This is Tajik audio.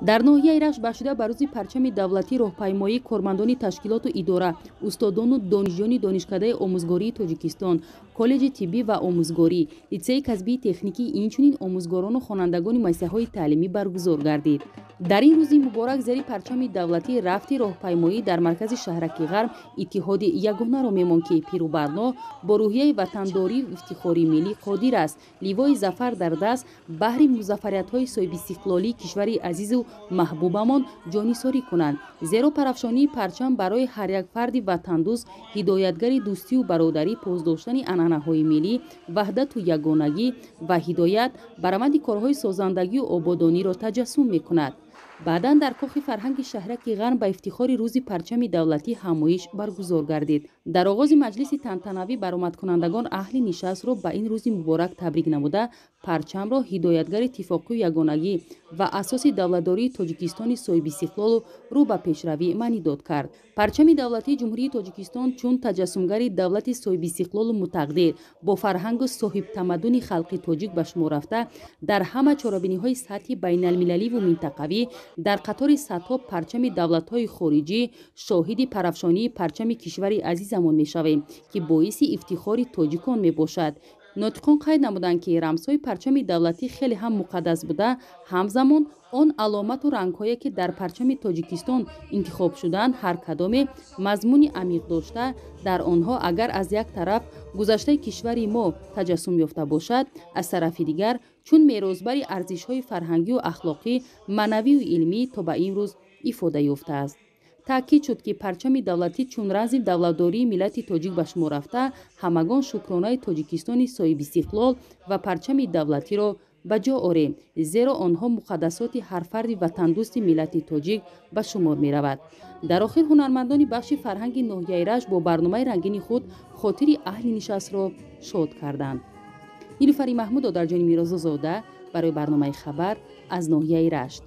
дар ноҳияи рашт бахшида ба рӯзи парчами давлатӣ роҳпаймоӣ кормандони ташкилоту идора устодону донишҷӯёни донишкадаи омӯзгории тоҷикистон коллеҷи тиббӣ ва омӯзгорӣ. Литсеи касбии техникӣ инчунин омӯзгорону хонандагони муассисаҳои таълимӣ баргузор гардид. Дар ин рӯзи муборак зери парчами давлатӣ рафти роҳпаймоӣ дар маркази шаҳраки ғарб иттиҳоди ягонаро мемон ки пирубарно бо рӯҳияи ватандорӣ ифтихори миллӣ қодир аст. Ливои зафар дар даст баҳри музаффариятҳои соҳибистиқлолии кишвари азизу маҳбубамон ҷонисорӣ кунанд зеро парафшонии парчам барои ҳар як фарди ватандӯст ҳидоятгари дӯстию бародарӣ поздоштани анъанаҳои миллӣ ваҳдату ягонагӣ ва ҳидоят баромади корҳои созандагию ободониро таҷассум мекунад баъдан дар кохи фарҳанги шаҳраки ғарм ба ифтихори рӯзи парчами давлатӣ ҳамоиш баргузор гардид. Дар оғози маҷлиси тантанавӣ баромадкунандагон аҳли нишастро ба ин рӯзи муборак табрик намуда парчамро ҳидоятгари иттифоқию ягонагӣ ва асоси давлатдории тоҷикистони соҳибистиқлолу рӯ ба пешравӣ маънӣ дод кард. Парчами давлатии ҷумҳурии тоҷикистон чун таҷассумгари давлати соҳибистиқлолу мутақдир бо фарҳангу соҳибтамаддуни халқи тоҷик ба шумор рафта дар ҳама чорабиниҳои сатҳи байналмилаливу минтақавӣ дар қатори садҳо парчами давлатҳои хориҷӣ шоҳиди парафшонии парчами кишвари азизамон мешавем ки боиси ифтихори тоҷикон мебошад нотиқон қайд намуданд ки рамзҳои парчами давлатӣ хеле ҳам муқаддас буда. Ҳамзамон он аломату рангҳое ки дар парчами тоҷикистон интихоб шудаанд ҳар кадоме мазмуни амиқ дошта. Дар онҳо агар аз як тараф гузаштаи кишвари мо таҷассум ёфта бошад аз тарафи дигар чун мерозбари арзишҳои фарҳангию ахлоқӣ маънавию илмӣ то ба имрӯз ифода ёфтааст таъкид шуд ки парчами давлатӣ чун рамзи давлатдории миллати тоҷик ба шумор рафта ҳамагон шукронаи тоҷикистони соҳибистиқлол ва парчами давлатиро ба ҷо орем зеро онҳо муқаддасоти ҳар фарди ватандӯсти миллати тоҷик ба шумор меравад. Дар охир ҳунармандони бахши фарҳанги ноҳияи рашт бо барномаи рангини худ хотири аҳли нишастро шод карданд. Нилуфари маҳмудо дар ҷони мирозозода барои барномаи хабар аз ноҳияи рашт